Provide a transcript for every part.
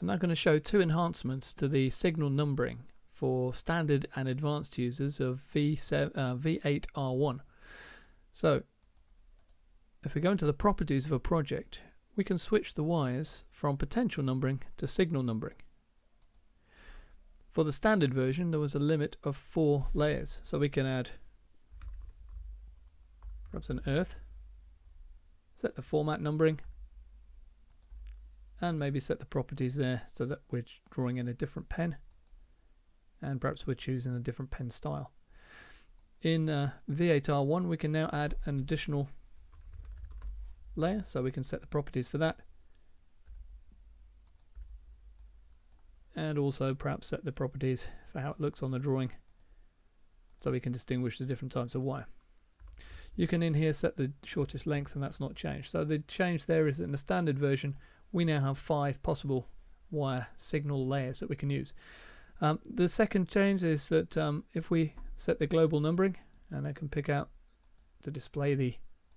I'm now going to show two enhancements to the signal numbering for standard and advanced users of V7, uh, V8R1. So if we go into the properties of a project, we can switch the wires from potential numbering to signal numbering. For the standard version, there was a limit of four layers, so we can add perhaps an earth, set the format numbering, and maybe set the properties there so that we're drawing in a different pen and perhaps we're choosing a different pen style. In uh, V8R1 we can now add an additional layer so we can set the properties for that and also perhaps set the properties for how it looks on the drawing so we can distinguish the different types of wire. You can in here set the shortest length and that's not changed. So the change there is in the standard version we now have five possible wire signal layers that we can use. Um, the second change is that um, if we set the global numbering and I can pick out to display the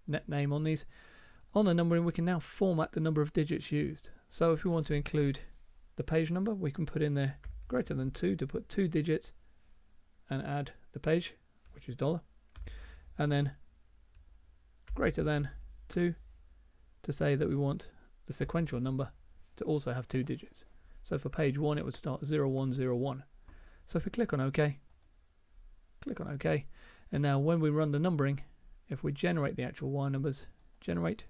net name on these on the numbering we can now format the number of digits used so if we want to include the page number we can put in there greater than 2 to put two digits and add the page which is dollar and then greater than 2 to say that we want the sequential number to also have two digits. So for page 1 it would start 0101. So if we click on OK, click on OK, and now when we run the numbering, if we generate the actual wire numbers, generate,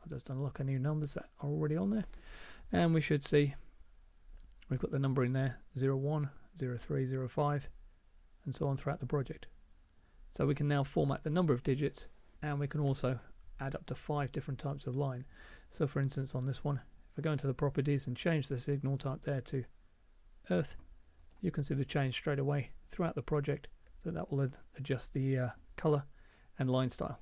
I'll just unlock any numbers that are already on there, and we should see we've got the number in there 01, 03, 05, and so on throughout the project. So we can now format the number of digits and we can also add up to five different types of line. So for instance on this one, if I go into the properties and change the signal type there to earth, you can see the change straight away throughout the project. So that will adjust the uh, color and line style.